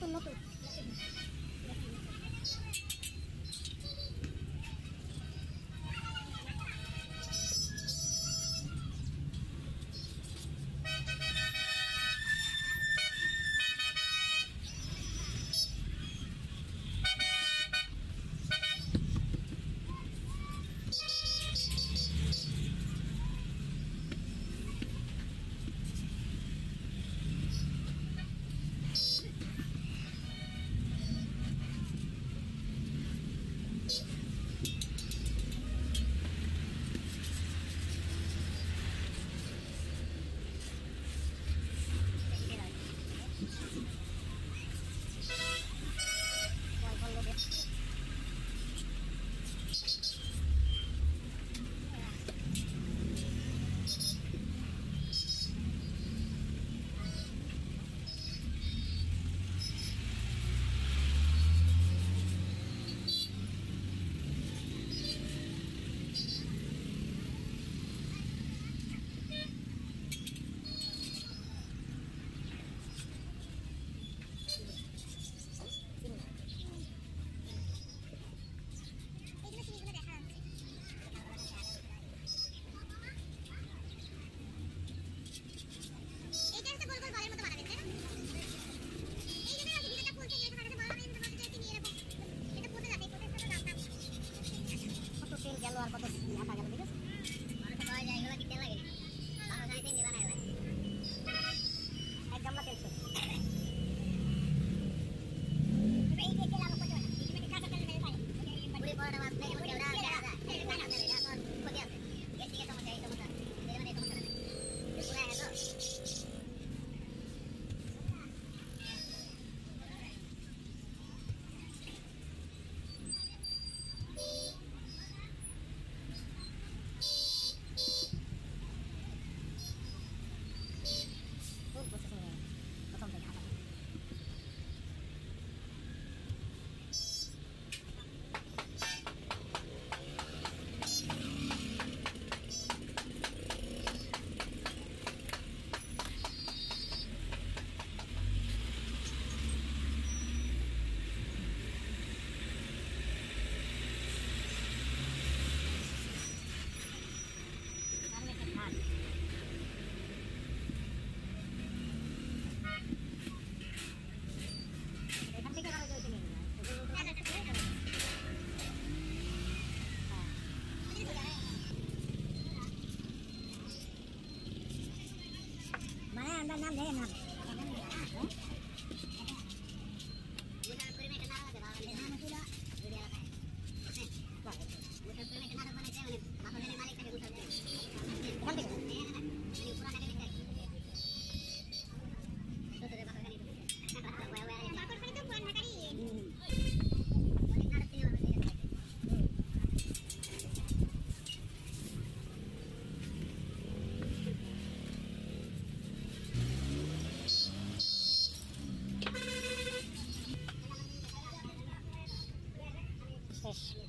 নতুন নতুন 那那那那 Yes.